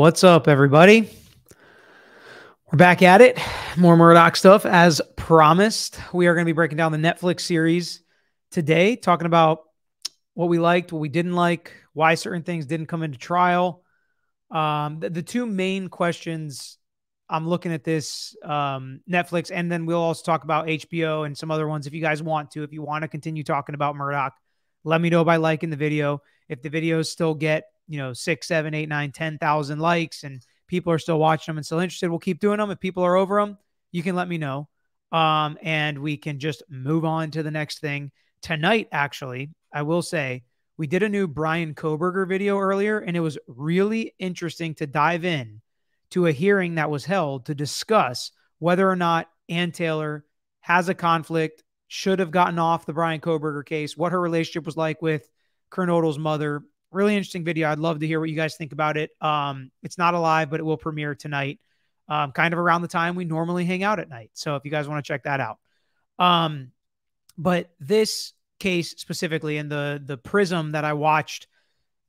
What's up, everybody? We're back at it. More Murdaugh stuff as promised. We are going to be breaking down the Netflix series today, talking about what we liked, what we didn't like, why certain things didn't come into trial. Um, the, the two main questions I'm looking at this um, Netflix, and then we'll also talk about HBO and some other ones if you guys want to. If you want to continue talking about Murdaugh, let me know by liking the video. If the videos still get you know six, seven, eight, nine, ten thousand likes, and people are still watching them and still interested, we'll keep doing them. If people are over them, you can let me know, um, and we can just move on to the next thing tonight. Actually, I will say we did a new Bryan Kohberger video earlier, and it was really interesting to dive in to a hearing that was held to discuss whether or not Anne Taylor has a conflict, should have gotten off the Bryan Kohberger case, what her relationship was like with Kernodle's mother. Really interesting video. I'd love to hear what you guys think about it. Um, it's not alive, but it will premiere tonight, um, kind of around the time we normally hang out at night. So if you guys want to check that out. Um, but this case specifically and the the prism that I watched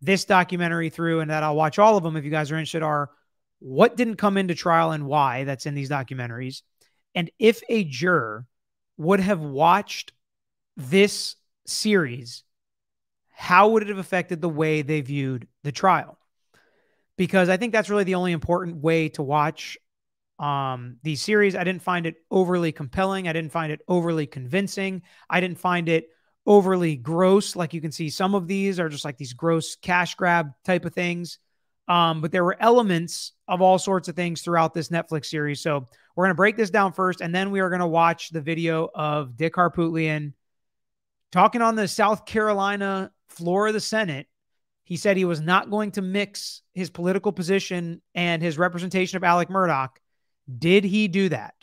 this documentary through and that I'll watch all of them if you guys are interested are what didn't come into trial and why that's in these documentaries. And if a juror would have watched this series, how would it have affected the way they viewed the trial? Because I think that's really the only important way to watch um, these series. I didn't find it overly compelling. I didn't find it overly convincing. I didn't find it overly gross. Like you can see, some of these are just like these gross cash grab type of things. Um, but there were elements of all sorts of things throughout this Netflix series. So we're going to break this down first, and then we are going to watch the video of Dick Harpootlian talking on the South Carolina floor of the Senate. He said he was not going to mix his political position and his representation of Alec Murdaugh. Did he do that?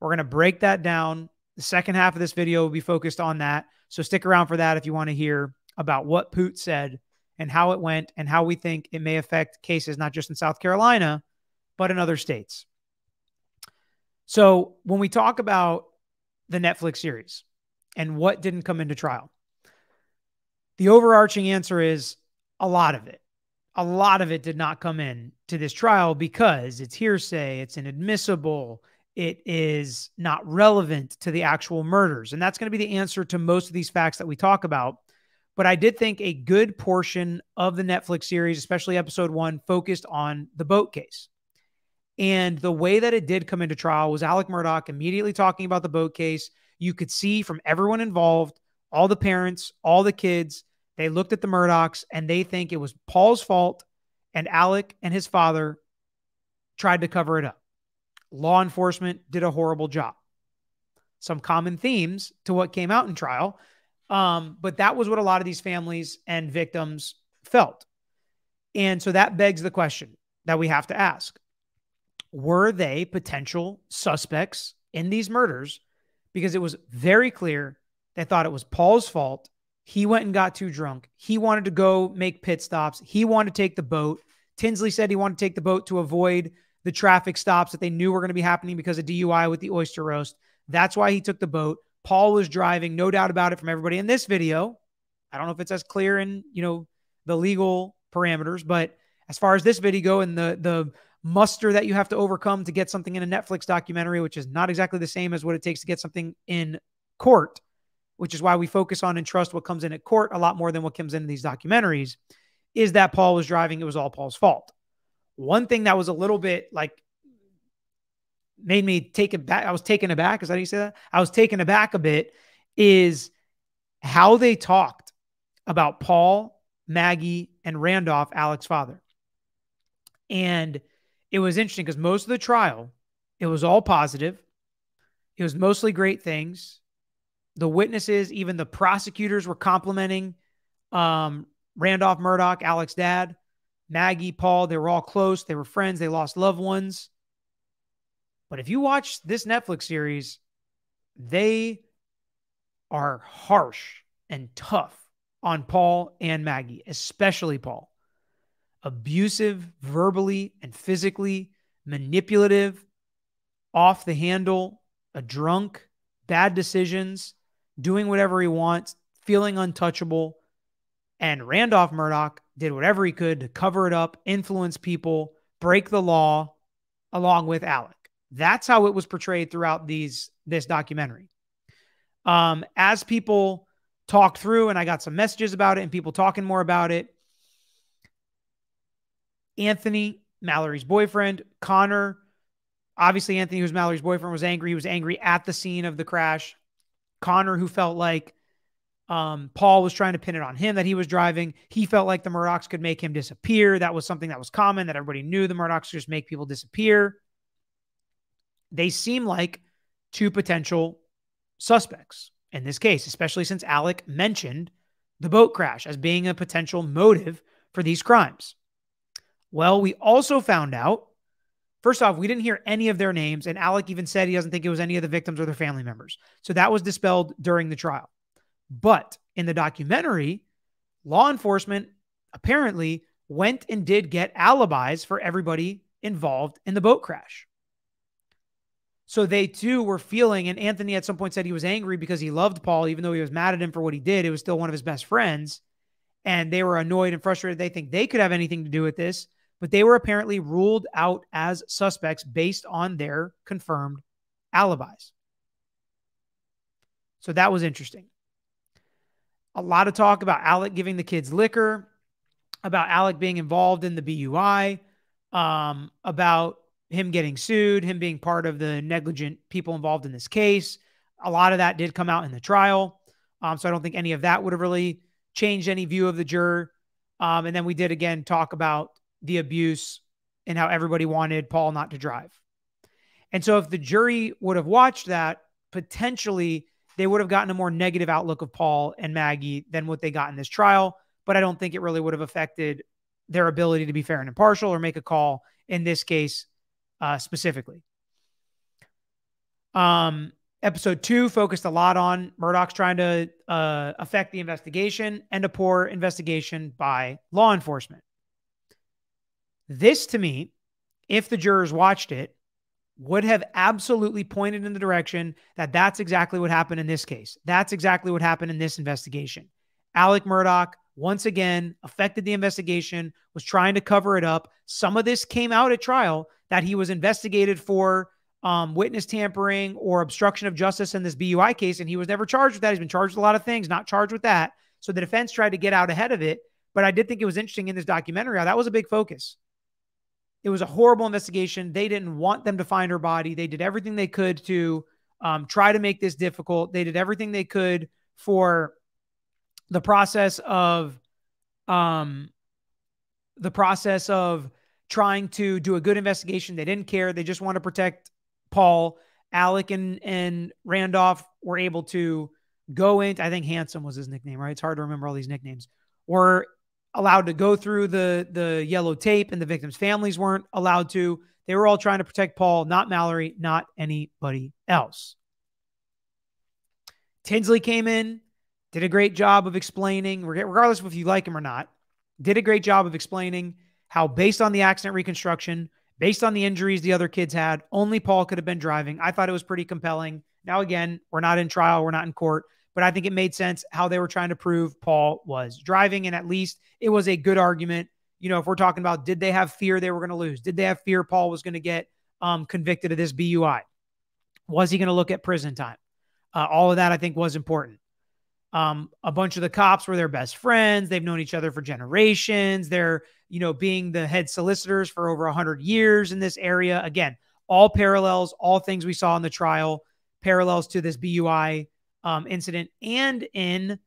We're going to break that down. The second half of this video will be focused on that. So stick around for that if you want to hear about what Poot said and how it went and how we think it may affect cases not just in South Carolina, but in other states. So, when we talk about the Netflix series and what didn't come into trial, the overarching answer is a lot of it. A lot of it did not come in to this trial because it's hearsay, it's inadmissible, it is not relevant to the actual murders. And that's going to be the answer to most of these facts that we talk about but I did think a good portion of the Netflix series, especially episode one, focused on the boat case. And the way that it did come into trial was Alec Murdaugh immediately talking about the boat case. You could see from everyone involved, all the parents, all the kids, they looked at the Murdaughs and they think it was Paul's fault. And Alec and his father tried to cover it up. Law enforcement did a horrible job. Some common themes to what came out in trial um, but that was what a lot of these families and victims felt. And so that begs the question that we have to ask Were they potential suspects in these murders? Because it was very clear they thought it was Paul's fault. He went and got too drunk. He wanted to go make pit stops. He wanted to take the boat. Tinsley said he wanted to take the boat to avoid the traffic stops that they knew were going to be happening because of DUI with the oyster roast. That's why he took the boat. Paul was driving, no doubt about it, from everybody in this video. I don't know if it's as clear in you know the legal parameters, but as far as this video go and the the muster that you have to overcome to get something in a Netflix documentary, which is not exactly the same as what it takes to get something in court, which is why we focus on and trust what comes in at court a lot more than what comes in these documentaries, is that Paul was driving. It was all Paul's fault. One thing that was a little bit like made me take it back. I was taken aback. Is that how you say that? I was taken aback a bit. Is how they talked about Paul, Maggie, and Randolph, Alec's father. And it was interesting because most of the trial, it was all positive. It was mostly great things. The witnesses, even the prosecutors, were complimenting um, Randolph Murdaugh, Alex dad, Maggie, Paul. They were all close. They were friends. They lost loved ones. But if you watch this Netflix series, they are harsh and tough on Paul and Maggie, especially Paul. Abusive verbally and physically, manipulative, off the handle, a drunk, bad decisions, doing whatever he wants, feeling untouchable. And Randolph Murdaugh did whatever he could to cover it up, influence people, break the law along with Alec. That's how it was portrayed throughout these this documentary. Um, as people talked through, and I got some messages about it, and people talking more about it. Anthony, Mallory's boyfriend, Connor, obviously Anthony, who's Mallory's boyfriend, was angry. He was angry at the scene of the crash. Connor, who felt like um, Paul was trying to pin it on him that he was driving. He felt like the Murdaughs could make him disappear. That was something that was common, that everybody knew the Murdaughs just make people disappear. They seem like two potential suspects in this case, especially since Alec mentioned the boat crash as being a potential motive for these crimes. Well, we also found out First off, we didn't hear any of their names, and Alec even said he doesn't think it was any of the victims or their family members. So that was dispelled during the trial. But in the documentary, law enforcement apparently went and did get alibis for everybody involved in the boat crash. So they too were feeling, and Anthony at some point said he was angry because he loved Paul, even though he was mad at him for what he did. It was still one of his best friends. And they were annoyed and frustrated. They think they could have anything to do with this but they were apparently ruled out as suspects based on their confirmed alibis. So that was interesting. A lot of talk about Alec giving the kids liquor, about Alec being involved in the BUI, um, about him getting sued, him being part of the negligent people involved in this case. A lot of that did come out in the trial. Um, so I don't think any of that would have really changed any view of the juror. Um, and then we did again talk about the abuse and how everybody wanted Paul not to drive. And so if the jury would have watched that, potentially they would have gotten a more negative outlook of Paul and Maggie than what they got in this trial. But I don't think it really would have affected their ability to be fair and impartial or make a call in this case uh, specifically. Um, episode two focused a lot on Murdaugh's trying to uh, affect the investigation and a poor investigation by law enforcement. This to me, if the jurors watched it, would have absolutely pointed in the direction that that's exactly what happened in this case. That's exactly what happened in this investigation. Alec Murdaugh, once again, affected the investigation, was trying to cover it up. Some of this came out at trial that he was investigated for um, witness tampering or obstruction of justice in this BUI case, and he was never charged with that. He's been charged with a lot of things, not charged with that. So the defense tried to get out ahead of it. But I did think it was interesting in this documentary how that was a big focus. It was a horrible investigation. They didn't want them to find her body. They did everything they could to um, try to make this difficult. They did everything they could for the process of um, the process of trying to do a good investigation. They didn't care. They just want to protect Paul. Alec and, and Randolph were able to go in. I think Handsome was his nickname, right? It's hard to remember all these nicknames. Were allowed to go through the the yellow tape and the victims' families weren't allowed to. They were all trying to protect Paul, not Mallory, not anybody else. Tinsley came in, did a great job of explaining, regardless of if you like him or not, did a great job of explaining how, based on the accident reconstruction, based on the injuries the other kids had, only Paul could have been driving. I thought it was pretty compelling. Now, again, we're not in trial, we're not in court, but I think it made sense how they were trying to prove Paul was driving. And at least it was a good argument. You know, if we're talking about did they have fear they were going to lose? Did they have fear Paul was going to get um, convicted of this BUI? Was he going to look at prison time? Uh, all of that I think was important. Um, a bunch of the cops were their best friends. They've known each other for generations. They're, you know, being the head solicitors for over 100 years in this area. Again, all parallels, all things we saw in the trial, parallels to this BUI um, incident and in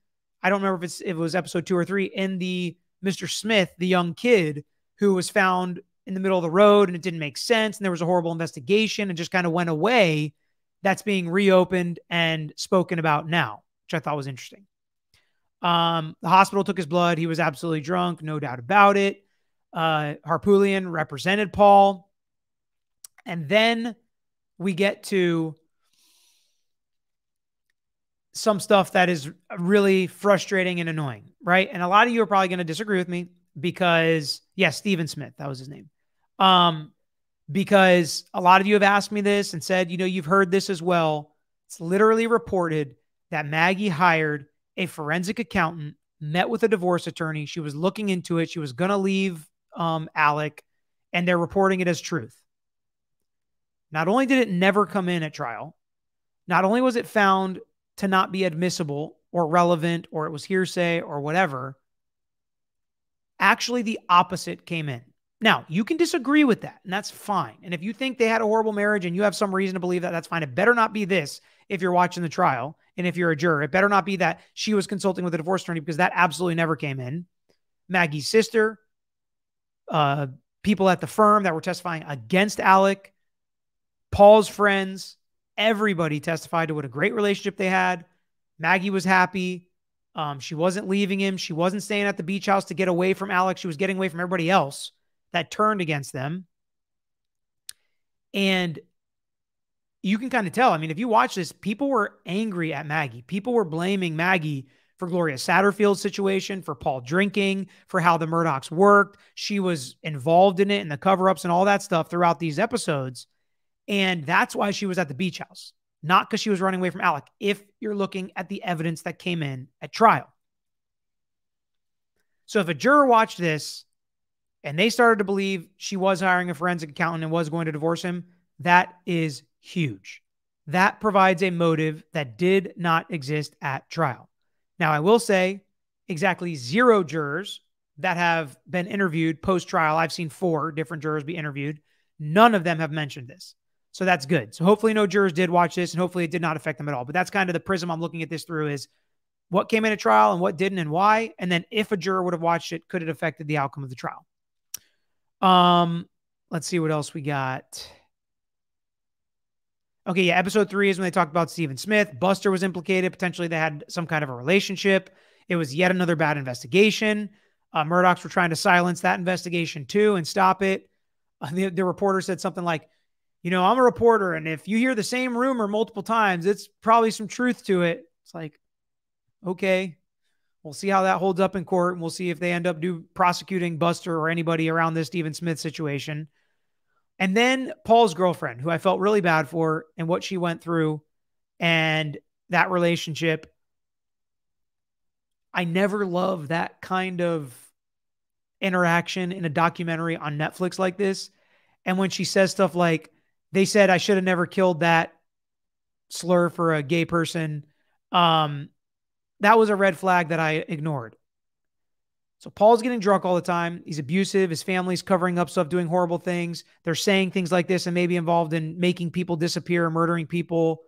I don't remember if it's if it was episode two or three in the Mr. Smith, the young kid who was found in the middle of the road and it didn't make sense and there was a horrible investigation and just kind of went away. That's being reopened and spoken about now, which I thought was interesting. Um, the hospital took his blood. He was absolutely drunk, no doubt about it. Uh, Harpootlian represented Paul. And then we get to some stuff that is really frustrating and annoying, right? And a lot of you are probably going to disagree with me because, yes, yeah, Stephen Smith, that was his name. Um, because a lot of you have asked me this and said, you know, you've heard this as well. It's literally reported that Maggie hired a forensic accountant, met with a divorce attorney. She was looking into it. She was going to leave um, Alec and they're reporting it as truth. Not only did it never come in at trial, not only was it found to not be admissible or relevant or it was hearsay or whatever, actually the opposite came in. Now, you can disagree with that, and that's fine. And if you think they had a horrible marriage and you have some reason to believe that, that's fine. It better not be this if you're watching the trial and if you're a juror. It better not be that she was consulting with a divorce attorney because that absolutely never came in. Maggie's sister, uh, people at the firm that were testifying against Alec, Paul's friends, everybody testified to what a great relationship they had. Maggie was happy. Um, she wasn't leaving him. She wasn't staying at the beach house to get away from Alex. She was getting away from everybody else that turned against them. And you can kind of tell. I mean, if you watch this, people were angry at Maggie. People were blaming Maggie for Gloria Satterfield's situation, for Paul drinking, for how the Murdaughs worked. She was involved in it and the cover ups and all that stuff throughout these episodes. And that's why she was at the beach house, not because she was running away from Alec, if you're looking at the evidence that came in at trial. So if a juror watched this and they started to believe she was hiring a forensic accountant and was going to divorce him, that is huge. That provides a motive that did not exist at trial. Now, I will say exactly zero jurors that have been interviewed post trial. I've seen four different jurors be interviewed. None of them have mentioned this. So that's good. So hopefully no jurors did watch this and hopefully it did not affect them at all. But that's kind of the prism I'm looking at this through is what came in a trial and what didn't and why. And then if a juror would have watched it, could it affected the outcome of the trial? Um, let's see what else we got. Okay, yeah, episode three is when they talked about Stephen Smith. Buster was implicated. Potentially they had some kind of a relationship. It was yet another bad investigation. Uh, Murdaughs were trying to silence that investigation too and stop it. Uh, the, the reporter said something like, you know, I'm a reporter, and if you hear the same rumor multiple times, it's probably some truth to it. It's like, okay, we'll see how that holds up in court, and we'll see if they end up do prosecuting Buster or anybody around this Stephen Smith situation. And then Paul's girlfriend, who I felt really bad for, and what she went through, and that relationship. I never love that kind of interaction in a documentary on Netflix like this. And when she says stuff like, they said I should have never killed that slur for a gay person. Um, that was a red flag that I ignored. So Paul's getting drunk all the time. He's abusive. His family's covering up stuff, doing horrible things. They're saying things like this and maybe involved in making people disappear, murdering people.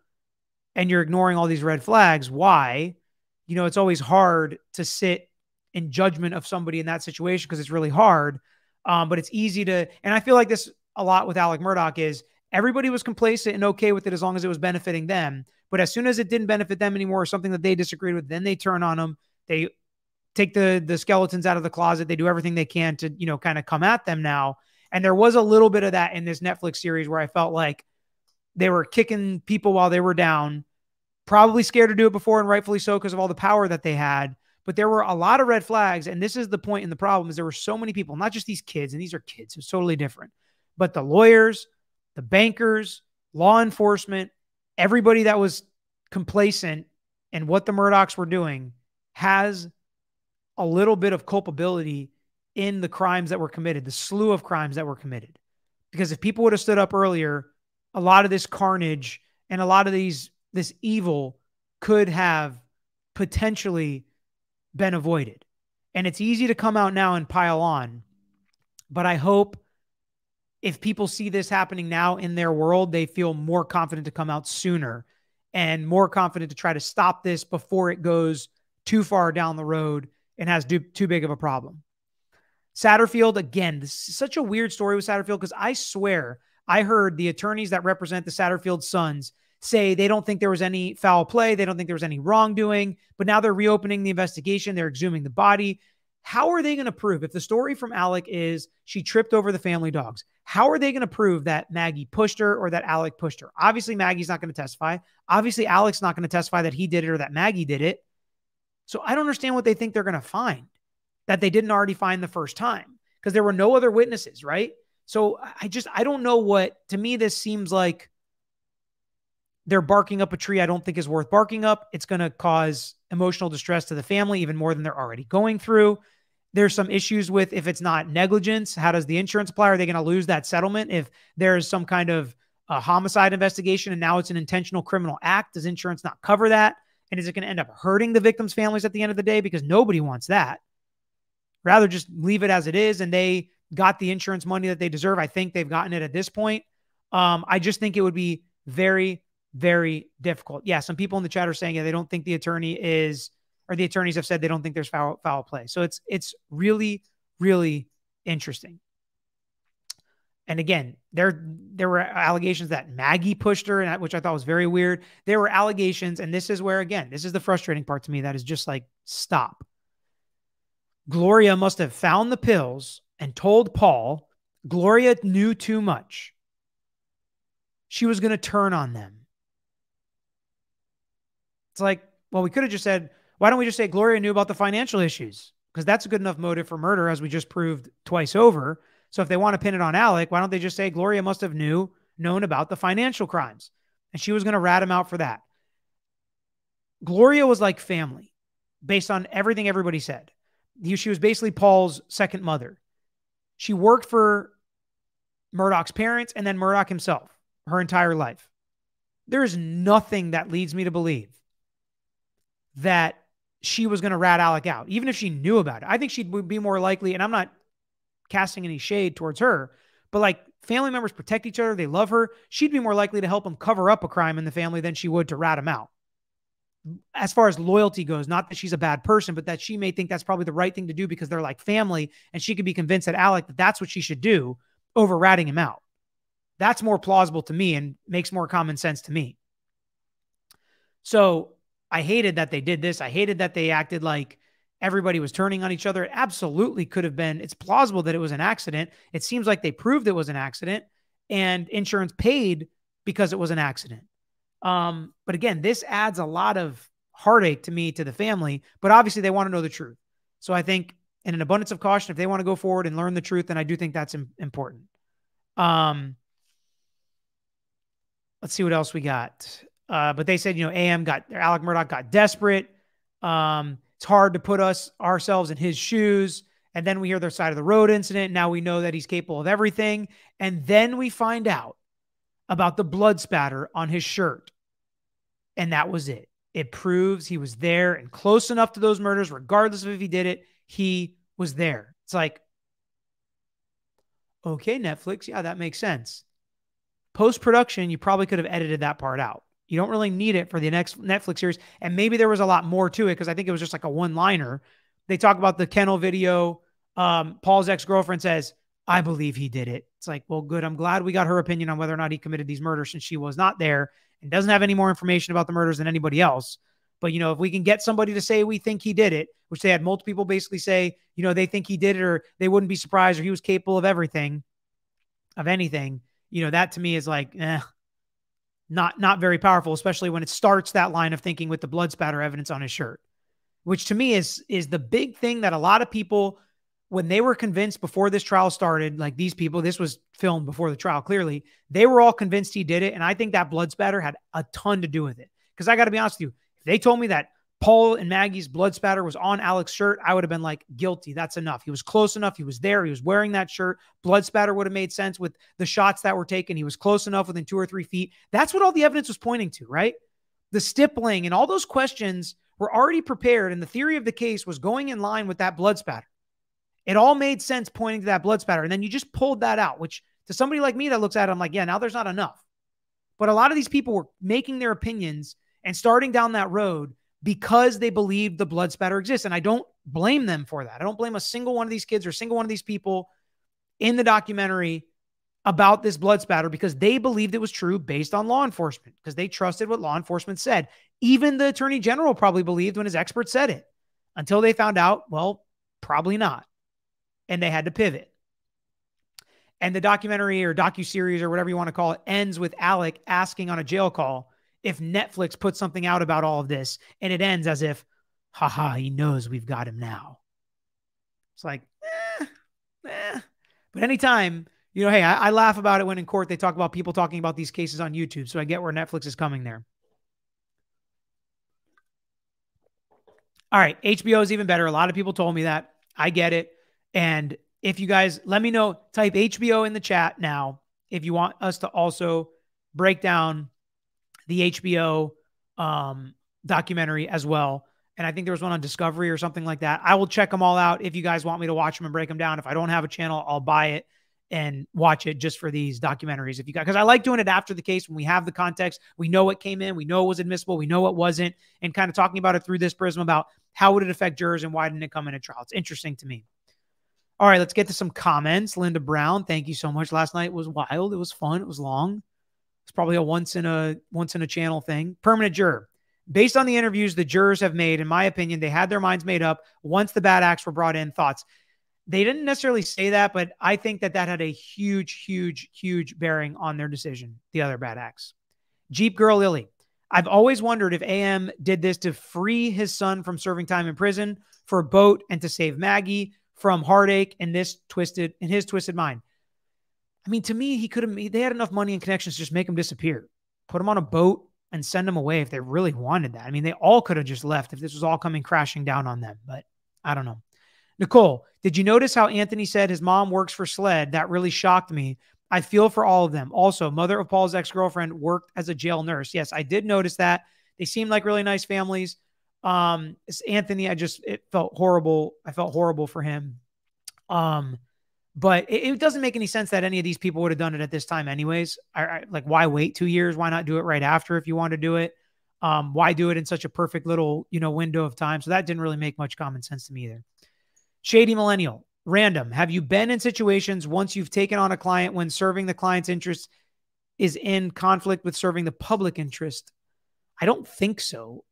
And you're ignoring all these red flags. Why? You know, it's always hard to sit in judgment of somebody in that situation because it's really hard. Um, but it's easy to, and I feel like this a lot with Alec Murdaugh is everybody was complacent and okay with it as long as it was benefiting them. But as soon as it didn't benefit them anymore, or something that they disagreed with, then they turn on them. They take the the skeletons out of the closet. They do everything they can to you know kind of come at them now. And there was a little bit of that in this Netflix series where I felt like they were kicking people while they were down, probably scared to do it before, and rightfully so because of all the power that they had. But there were a lot of red flags, and this is the point and the problem is there were so many people, not just these kids, and these are kids, it's totally different, but the lawyers, the bankers, law enforcement, everybody that was complacent and what the Murdaughs were doing has a little bit of culpability in the crimes that were committed, the slew of crimes that were committed. Because if people would have stood up earlier, a lot of this carnage and a lot of these this evil could have potentially been avoided. And it's easy to come out now and pile on, but I hope if people see this happening now in their world, they feel more confident to come out sooner and more confident to try to stop this before it goes too far down the road and has too, too big of a problem. Satterfield, again, this is such a weird story with Satterfield because I swear I heard the attorneys that represent the Satterfield sons say they don't think there was any foul play. They don't think there was any wrongdoing, but now they're reopening the investigation. They're exhuming the body. How are they going to prove if the story from Alec is she tripped over the family dogs? How are they going to prove that Maggie pushed her or that Alec pushed her? Obviously, Maggie's not going to testify. Obviously, Alec's not going to testify that he did it or that Maggie did it. So I don't understand what they think they're going to find that they didn't already find the first time because there were no other witnesses, right? So I just, I don't know what, to me, this seems like they're barking up a tree I don't think is worth barking up. It's going to cause emotional distress to the family even more than they're already going through There's some issues with if it's not negligence, how does the insurance apply? Are they going to lose that settlement if there's some kind of a homicide investigation and now it's an intentional criminal act? Does insurance not cover that? And is it going to end up hurting the victims' families at the end of the day? Because nobody wants that. Rather just leave it as it is and they got the insurance money that they deserve. I think they've gotten it at this point. Um, I just think it would be very, very difficult. Yeah, some people in the chat are saying yeah, they don't think the attorney is, or the attorneys have said they don't think there's foul foul play. So it's it's really, really interesting. And again, there there were allegations that Maggie pushed her, and which I thought was very weird. There were allegations, and this is where again, this is the frustrating part to me. That is just like stop. Gloria must have found the pills and told Paul Gloria knew too much. She was going to turn on them. It's like, well, we could have just said, why don't we just say Gloria knew about the financial issues? Because that's a good enough motive for murder, as we just proved twice over. So if they want to pin it on Alec, why don't they just say Gloria must have knew known about the financial crimes, and she was going to rat him out for that. Gloria was like family, based on everything everybody said. She was basically Paul's second mother. She worked for Murdaugh's parents and then Murdoch himself her entire life. There is nothing that leads me to believe that she was going to rat Alec out, even if she knew about it. I think she'd be more likely, and I'm not casting any shade towards her, but like family members protect each other, they love her. She'd be more likely to help him cover up a crime in the family than she would to rat him out as far as loyalty goes, not that she's a bad person, but that she may think that's probably the right thing to do because they're like family and she could be convinced that Alec that that's what she should do over ratting him out. That's more plausible to me and makes more common sense to me. So I hated that they did this. I hated that they acted like everybody was turning on each other. It absolutely could have been. It's plausible that it was an accident. It seems like they proved it was an accident and insurance paid because it was an accident. Um, but again, this adds a lot of heartache to me, to the family, but obviously they want to know the truth. So I think in an abundance of caution, if they want to go forward and learn the truth, then I do think that's important. Um, let's see what else we got. Uh, but they said, you know, AM got Alec Murdaugh got desperate. Um, it's hard to put us ourselves in his shoes. And then we hear their side of the road incident. Now we know that he's capable of everything. And then we find out about the blood spatter on his shirt. And that was it. It proves he was there and close enough to those murders, regardless of if he did it, he was there. It's like, okay, Netflix. Yeah, that makes sense. Post production, you probably could have edited that part out. You don't really need it for the next Netflix series. And maybe there was a lot more to it because I think it was just like a one liner. They talk about the kennel video. Um, Paul's ex girlfriend says, I believe he did it. It's like, well, good. I'm glad we got her opinion on whether or not he committed these murders since she was not there and doesn't have any more information about the murders than anybody else. But, you know, if we can get somebody to say we think he did it, which they had multiple people basically say, you know, they think he did it or they wouldn't be surprised or he was capable of everything, of anything, you know, that to me is like, eh, not, not very powerful, especially when it starts that line of thinking with the blood spatter evidence on his shirt, which to me is, is the big thing that a lot of people when they were convinced before this trial started, like these people, this was filmed before the trial, clearly, they were all convinced he did it. And I think that blood spatter had a ton to do with it. Because I got to be honest with you, if they told me that Paul and Maggie's blood spatter was on Alec's shirt, I would have been like, guilty. That's enough. He was close enough. He was there. He was wearing that shirt. Blood spatter would have made sense with the shots that were taken. He was close enough within two or three feet. That's what all the evidence was pointing to, right? The stippling and all those questions were already prepared. And the theory of the case was going in line with that blood spatter. It all made sense pointing to that blood spatter. And then you just pulled that out, which to somebody like me that looks at it, I'm like, yeah, now there's not enough. But a lot of these people were making their opinions and starting down that road because they believed the blood spatter exists. And I don't blame them for that. I don't blame a single one of these kids or a single one of these people in the documentary about this blood spatter because they believed it was true based on law enforcement because they trusted what law enforcement said. Even the attorney general probably believed when his expert said it until they found out, well, probably not and they had to pivot. And the documentary or docu series or whatever you want to call it ends with Alec asking on a jail call if Netflix puts something out about all of this, and it ends as if, haha, he knows we've got him now. It's like, eh, eh. But anytime, you know, hey, I, I laugh about it when in court they talk about people talking about these cases on YouTube. So I get where Netflix is coming there. All right, HBO is even better. A lot of people told me that. I get it. And if you guys let me know, type HBO in the chat now if you want us to also break down the HBO um, documentary as well. And I think there was one on Discovery or something like that. I will check them all out if you guys want me to watch them and break them down. If I don't have a channel, I'll buy it and watch it just for these documentaries. If you guys, because I like doing it after the case when we have the context, we know what came in, we know it was admissible, we know what wasn't, and kind of talking about it through this prism about how would it affect jurors and why didn't it come in a trial. It's interesting to me. All right, let's get to some comments. Linda Brown, thank you so much. Last night was wild. It was fun. It was long. It's probably a once in a once in a channel thing. Permanent juror. Based on the interviews the jurors have made, in my opinion, they had their minds made up once the bad acts were brought in. Thoughts? They didn't necessarily say that, but I think that that had a huge, huge, huge bearing on their decision. The other bad acts. Jeep Girl Lily. I've always wondered if AM did this to free his son from serving time in prison for a boat and to save Maggie from heartache in this twisted in his twisted mind. I mean, to me, he could have. They had enough money and connections to just make him disappear, put him on a boat, and send him away if they really wanted that. I mean, they all could have just left if this was all coming crashing down on them. But I don't know. Nicole, did you notice how Anthony said his mom works for SLED? That really shocked me. I feel for all of them. Also, mother of Paul's ex girlfriend worked as a jail nurse. Yes, I did notice that. They seemed like really nice families. Um, Anthony, I just it felt horrible. I felt horrible for him. Um, but it, it, doesn't make any sense that any of these people would have done it at this time, anyways. I, I, like, why wait two years? Why not do it right after if you want to do it? Um, why do it in such a perfect little you know window of time? So that didn't really make much common sense to me either. Shady millennial, random. Have you been in situations once you've taken on a client when serving the client's interest is in conflict with serving the public interest? I don't think so.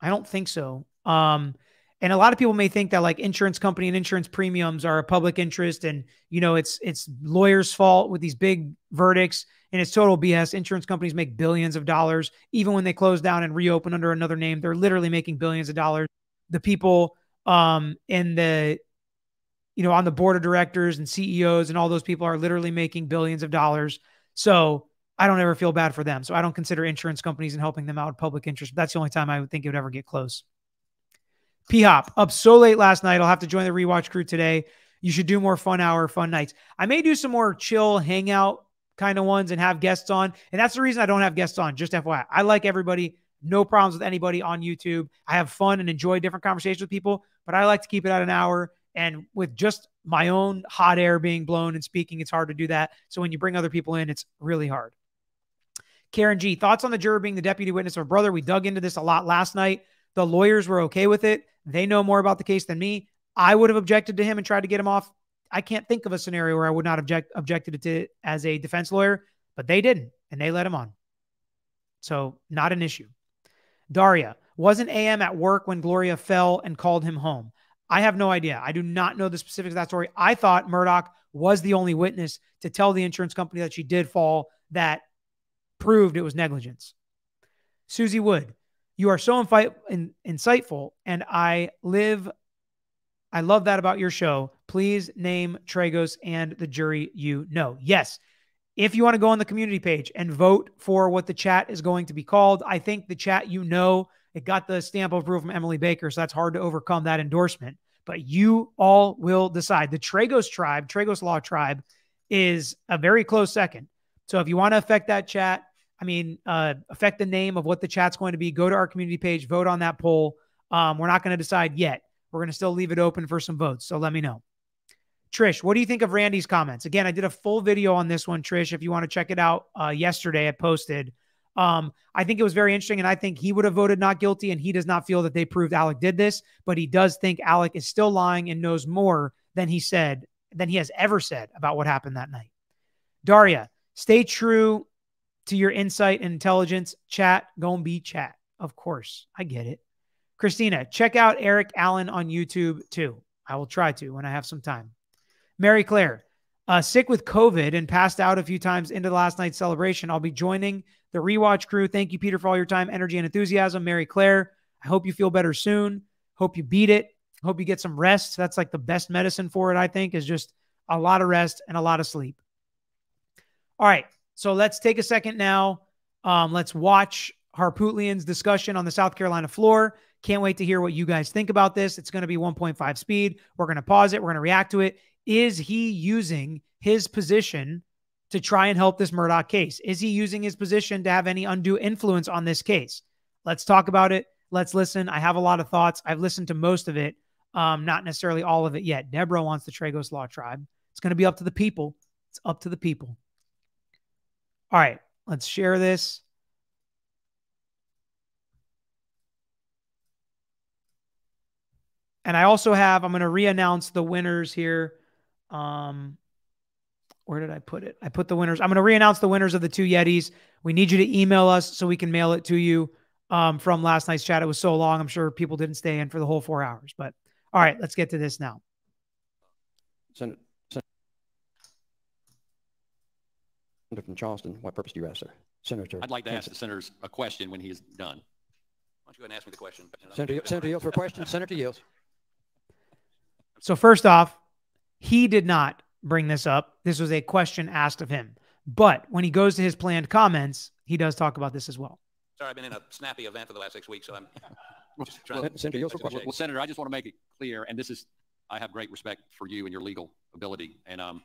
I don't think so. Um, and a lot of people may think that like insurance company and insurance premiums are a public interest and you know it's it's lawyers fault with these big verdicts and it's total bs insurance companies make billions of dollars even when they close down and reopen under another name they're literally making billions of dollars the people um in the you know on the board of directors and ceos and all those people are literally making billions of dollars so I don't ever feel bad for them. So I don't consider insurance companies and helping them out public interest. That's the only time I would think it would ever get close. P Hop up so late last night. I'll have to join the rewatch crew today. You should do more fun hour, fun nights. I may do some more chill hangout kind of ones and have guests on. And that's the reason I don't have guests on. Just FYI, I like everybody. No problems with anybody on YouTube. I have fun and enjoy different conversations with people, but I like to keep it at an hour. And with just my own hot air being blown and speaking, it's hard to do that. So when you bring other people in, it's really hard. Karen G, thoughts on the juror being the deputy witness of a brother? We dug into this a lot last night. The lawyers were okay with it. They know more about the case than me. I would have objected to him and tried to get him off. I can't think of a scenario where I would not object objected to it as a defense lawyer, but they didn't, and they let him on. So not an issue. Daria, wasn't AM at work when Gloria fell and called him home? I have no idea. I do not know the specifics of that story. I thought Murdaugh was the only witness to tell the insurance company that she did fall, that proved it was negligence. Susie Wood, you are so infi- in, insightful, and I live. I love that about your show. Please name Tragos and the jury you know. Yes. If you want to go on the community page and vote for what the chat is going to be called, I think the chat you know, it got the stamp of approval from Emily Baker. So that's hard to overcome that endorsement. But you all will decide. The Tragos tribe, Tragos Law tribe, is a very close second. So if you want to affect that chat, I mean, uh, affect the name of what the chat's going to be, go to our community page, vote on that poll. Um, we're not going to decide yet. We're going to still leave it open for some votes. So let me know. Trish, what do you think of Randy's comments? Again, I did a full video on this one, Trish. If you want to check it out, uh, yesterday I posted. Um, I think it was very interesting, and I think he would have voted not guilty, and he does not feel that they proved Alec did this, but he does think Alec is still lying and knows more than he said, than he has ever said about what happened that night. Daria, Stay true to your insight and intelligence. Chat, go and be chat. Of course, I get it. Christina, check out Eric Allen on YouTube too. I will try to when I have some time. Mary Claire, uh, sick with COVID and passed out a few times into the last night's celebration. I'll be joining the rewatch crew. Thank you, Peter, for all your time, energy, and enthusiasm. Mary Claire, I hope you feel better soon. Hope you beat it. Hope you get some rest. That's like the best medicine for it, I think, is just a lot of rest and a lot of sleep. All right. So let's take a second now. Um, let's watch Harpootlian's discussion on the South Carolina floor. Can't wait to hear what you guys think about this. It's going to be 1.5 speed. We're going to pause it. We're going to react to it. Is he using his position to try and help this Murdaugh case? Is he using his position to have any undue influence on this case? Let's talk about it. Let's listen. I have a lot of thoughts. I've listened to most of it, um, not necessarily all of it yet. Deborah wants the Tragos Law Tribe. It's going to be up to the people. It's up to the people. All right, let's share this. And I also have, I'm going to re-announce the winners here. Um, where did I put it? I put the winners. I'm going to re-announce the winners of the two Yetis. We need you to email us so we can mail it to you um, from last night's chat. It was so long. I'm sure people didn't stay in for the whole four hours. But all right, let's get to this now. Senator, Senator from Charleston, what purpose do you ask, sir? Senator. I'd like to ask the senators a question when he's done. Why don't you go ahead and ask me the question? Senator, Senator Yields for a question. Senator Yields. So first off, he did not bring this up. This was a question asked of him. But when he goes to his planned comments, he does talk about this as well. Sorry, I've been in a snappy event for the last six weeks, so I'm just trying to. Senator Yields for well, question. well, Senator, I just want to make it clear, and this is, I have great respect for you and your legal ability, and um,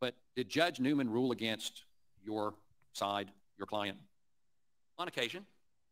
but did Judge Newman rule against your side, your client? On occasion.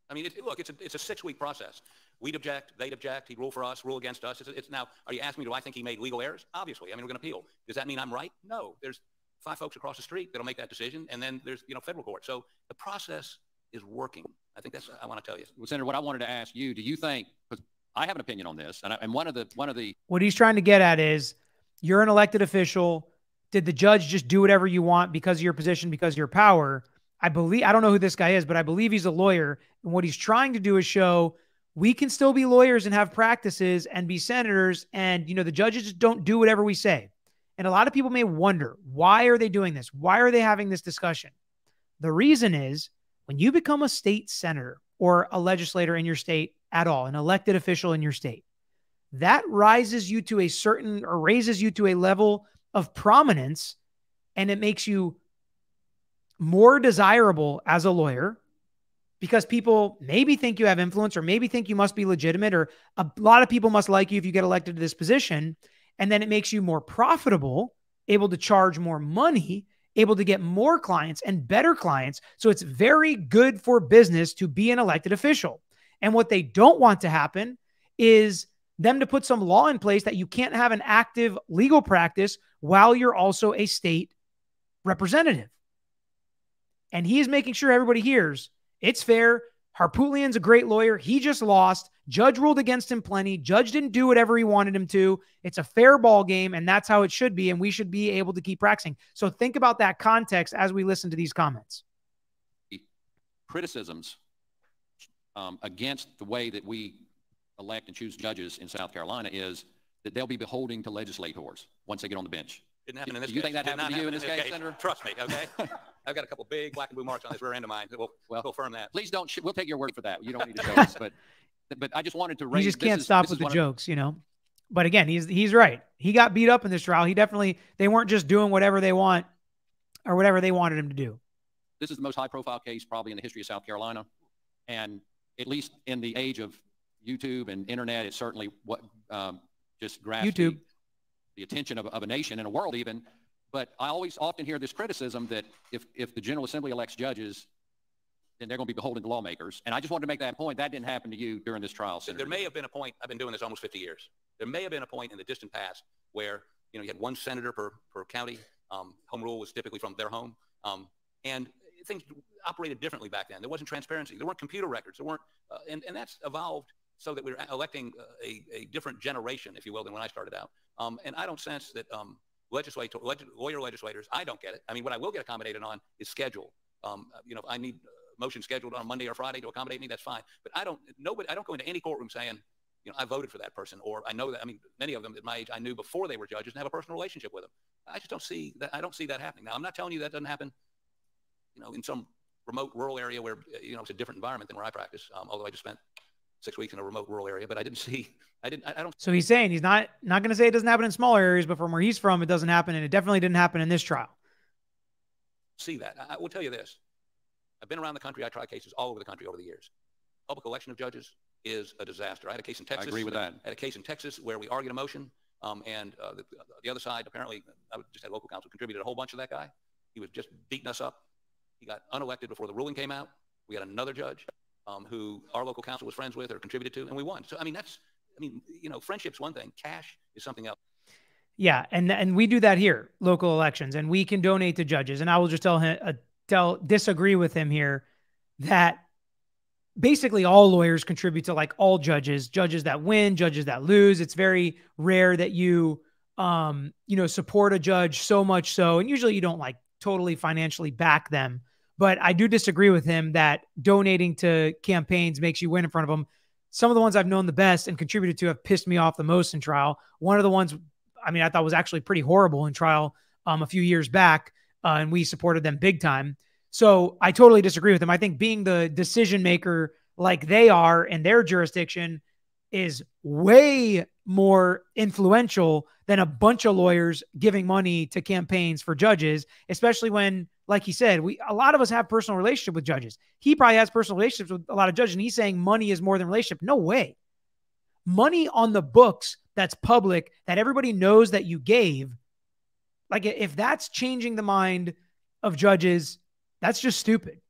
I mean, it, look, it's a, it's a six-week process. We'd object, they'd object, he'd rule for us, rule against us. It's, it's now, are you asking me, do I think he made legal errors? Obviously. I mean, we're going to appeal. Does that mean I'm right? No. There's five folks across the street that'll make that decision, and then there's, you know, federal court. So the process is working. I think that's, what I want to tell you. Well, Senator, what I wanted to ask you, do you think, because I have an opinion on this, and, I, and one of the, one of the, What he's trying to get at is you're an elected official. Did the judge just do whatever you want because of your position, because of your power? I believe, I don't know who this guy is, but I believe he's a lawyer. And what he's trying to do is show we can still be lawyers and have practices and be senators. And, you know, the judges just don't do whatever we say. And a lot of people may wonder why are they doing this? Why are they having this discussion? The reason is when you become a state senator or a legislator in your state at all, an elected official in your state, that rises you to a certain or raises you to a level of prominence and it makes you more desirable as a lawyer because people maybe think you have influence or maybe think you must be legitimate or a lot of people must like you if you get elected to this position. And then it makes you more profitable able to charge more money able to get more clients and better clients. So it's very good for business to be an elected official. And what they don't want to happen is them to put some law in place that you can't have an active legal practice while you're also a state representative and he is making sure everybody hears it's fair. Harpootlian's a great lawyer. He just lost. Judge ruled against him plenty. Judge didn't do whatever he wanted him to. It's a fair ball game, and that's how it should be. And we should be able to keep practicing. So think about that context as we listen to these comments. criticisms um, against the way that we elect and choose judges in South Carolina is that they'll be beholding to legislators once they get on the bench. Didn't happen in Do this you case. think that Did happened to you in happen this case, Senator? Trust me, okay? I've got a couple big black and blue marks on this rear end of mine that will Well, confirm that. Please don't. Sh- we'll take your word for that. You don't need to show us, but but I just wanted to You just can't is- stop this with the one of- jokes, you know. But again, he's he's right. He got beat up in this trial. He definitely they weren't just doing whatever they want or whatever they wanted him to do. This is the most high-profile case probably in the history of South Carolina, and at least in the age of YouTube and internet, is certainly what um, just grabs the- YouTube. the attention of, of a nation and a world even. But I always often hear this criticism that if, if the General Assembly elects judges, then they're going to be beholden to lawmakers. And I just wanted to make that point. That didn't happen to you during this trial, Senator. There may have been a point, I've been doing this almost 50 years. There may have been a point in the distant past where, you know, you had one senator per, per county. Um, home rule was typically from their home. Um, and things operated differently back then. There wasn't transparency. There weren't computer records. There weren't, uh, and, and that's evolved so that we're electing uh, a, a different generation, if you will, than when I started out. Um, and I don't sense that um, legislator, leg- lawyer legislators, I don't get it. I mean, what I will get accommodated on is schedule. Um, you know, if I need motion scheduled on Monday or Friday to accommodate me, that's fine. But I don't, nobody, I don't go into any courtroom saying, you know, I voted for that person, or I know that. I mean, many of them at my age, I knew before they were judges and have a personal relationship with them. I just don't see that. I don't see that happening. Now, I'm not telling you that doesn't happen, you know, in some remote rural area where you know it's a different environment than where I practice. Um, although I just spent six weeks in a remote rural area, but I didn't see. I didn't. I, I don't So he's saying he's not not going to say it doesn't happen in smaller areas, but from where he's from, it doesn't happen, and it definitely didn't happen in this trial. see that. I, I will tell you this. I've been around the country. I try cases all over the country over the years. Public election of judges, is a disaster. I had a case in Texas. I agree with that. I had a case in Texas where we argued a motion, um, and uh, the, the other side apparently, I just had local counsel contributed a whole bunch of that guy. He was just beating us up. He got unelected before the ruling came out. We had another judge um, who our local council was friends with or contributed to, and we won. So I mean, that's I mean, you know, friendship's one thing. Cash is something else. Yeah, and and we do that here, local elections, and we can donate to judges. And I will just tell him, uh, tell disagree with him here that basically all lawyers contribute to like all judges, judges that win, judges that lose. It's very rare that you um, you know, support a judge so much so, and usually you don't like totally financially back them. But I do disagree with him that donating to campaigns makes you win in front of them. Some of the ones I've known the best and contributed to have pissed me off the most in trial. One of the ones, I mean, I thought was actually pretty horrible in trial um, a few years back, uh, and we supported them big time. So I totally disagree with him. I think being the decision maker like they are in their jurisdiction is way more influential than a bunch of lawyers giving money to campaigns for judges, especially when, like he said, we a lot of us have personal relationship with judges. He probably has personal relationships with a lot of judges, and he's saying money is more than relationship. No way. Money on the books that's public that everybody knows that you gave. Like if that's changing the mind of judges, that's just stupid.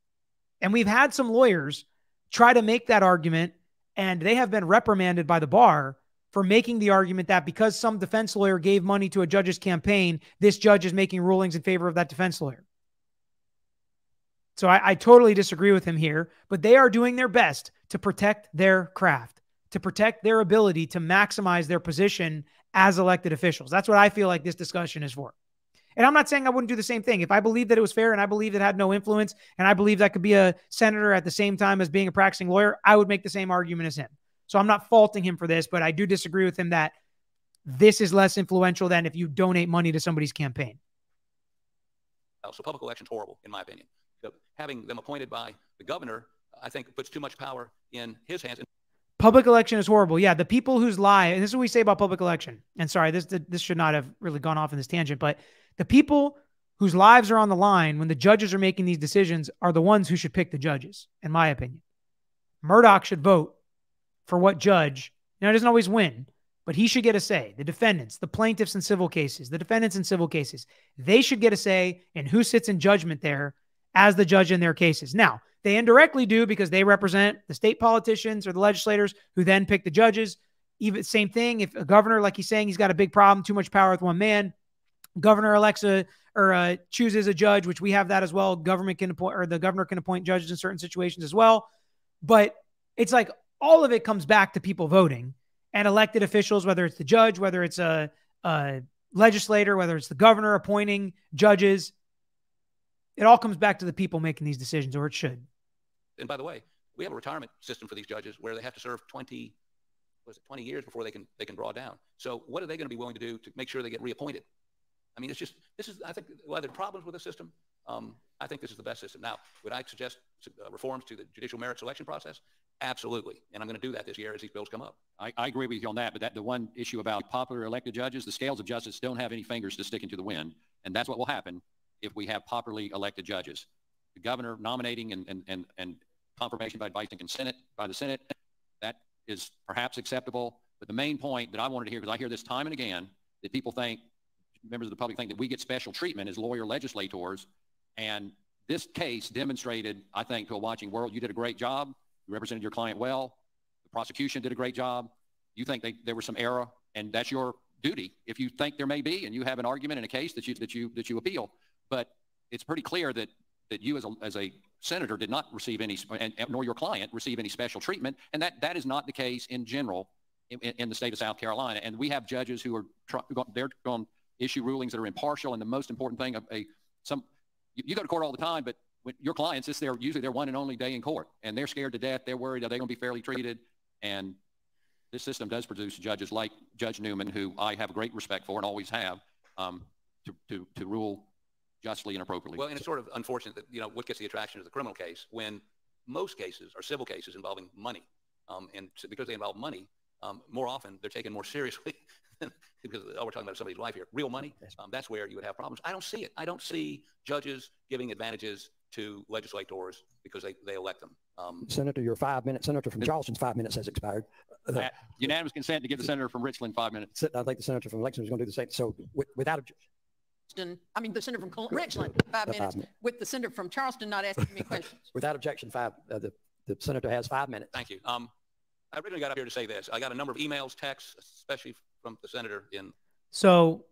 And we've had some lawyers try to make that argument, and they have been reprimanded by the bar for making the argument that because some defense lawyer gave money to a judge's campaign, this judge is making rulings in favor of that defense lawyer. So I, I, totally disagree with him here, but they are doing their best to protect their craft, to protect their ability to maximize their position as elected officials. That's what I feel like this discussion is for. And I'm not saying I wouldn't do the same thing. If I believe that it was fair and I believe it had no influence and I believe that could be a senator at the same time as being a practicing lawyer, I would make the same argument as him. So I'm not faulting him for this, but I do disagree with him that this is less influential than if you donate money to somebody's campaign. So public election's horrible, in my opinion. Having them appointed by the governor, I think, puts too much power in his hands. Public election is horrible. Yeah, the people whose lie, and this is what we say about public election. And sorry, this this should not have really gone off in this tangent, but the people whose lives are on the line when the judges are making these decisions are the ones who should pick the judges, in my opinion. Murdaugh should vote for what judge. Now, he doesn't always win, but he should get a say. The defendants, the plaintiffs in civil cases, the defendants in civil cases, they should get a say in who sits in judgment there as the judge in their cases. Now, they indirectly do because they represent the state politicians or the legislators who then pick the judges. Even same thing. If a governor, like he's saying, he's got a big problem, too much power with one man, governor Alexa or uh, chooses a judge, which we have that as well. Government can appoint, or the governor can appoint judges in certain situations as well. But it's like all of it comes back to people voting and elected officials, whether it's the judge, whether it's a, a legislator, whether it's the governor appointing judges. It all comes back to the people making these decisions, or it should. And by the way, we have a retirement system for these judges where they have to serve 20, was it 20 years before they can they can draw down. So what are they going to be willing to do to make sure they get reappointed? I mean, it's just, this is, I think, while there are problems with the system, um, I think this is the best system. Now, would I suggest uh, reforms to the judicial merit selection process? Absolutely. And I'm going to do that this year as these bills come up. I, I agree with you on that, but that the one issue about popular elected judges, the scales of justice don't have any fingers to stick into the wind. And that's what will happen if we have popularly elected judges. The governor nominating and, and, and, and confirmation by advice and Senate, by the Senate, that is perhaps acceptable. But the main point that I wanted to hear, because I hear this time and again, that people think members of the public think that we get special treatment as lawyer legislators. And this case demonstrated, I think, to a watching world, you did a great job. You represented your client well. The prosecution did a great job. You think they, there was some error, and that's your duty. If you think there may be, and you have an argument in a case that you that you that you appeal, but it's pretty clear that that you as a as a senator did not receive any, and, nor your client receive any special treatment, and that that is not the case in general in, in the state of South Carolina. And we have judges who are they're going to issue rulings that are impartial. And the most important thing, a, a some you, you, go to court all the time, but your clients, it's their usually their one and only day in court, and they're scared to death. They're worried are they going to be fairly treated? And this system does produce judges like Judge Newman, who I have great respect for and always have, um, to, to, to rule justly and appropriately. Well, and it's sort of unfortunate that, you know, what gets the attraction of the criminal case when most cases are civil cases involving money. Um, and so because they involve money, um, more often they're taken more seriously because oh, we're talking about is somebody's life here, real money, Yes. um, that's where you would have problems. I don't see it. I don't see judges giving advantages to legislators because they, they elect them. Um, Senator, your five minutes, Senator from Charleston's five minutes has expired. Uh, Unanimous consent to give the senator from Richland five minutes. I think the senator from Lexington is going to do the same. So wi- without objection, Charleston- I mean, the senator from Col- Richland, five five minutes, minutes. with the senator from Charleston not asking me questions. without objection, five, uh, the, the senator has five minutes. Thank you. Um, I originally got up here to say this. I got a number of emails, texts, especially from the senator in So